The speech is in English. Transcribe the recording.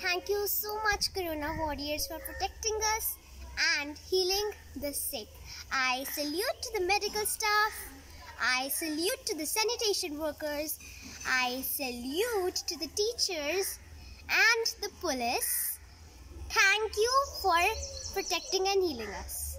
Thank you so much, Corona Warriors, for protecting us and healing the sick. I salute to the medical staff. I salute to the sanitation workers. I salute to the teachers and the police. Thank you for protecting and healing us.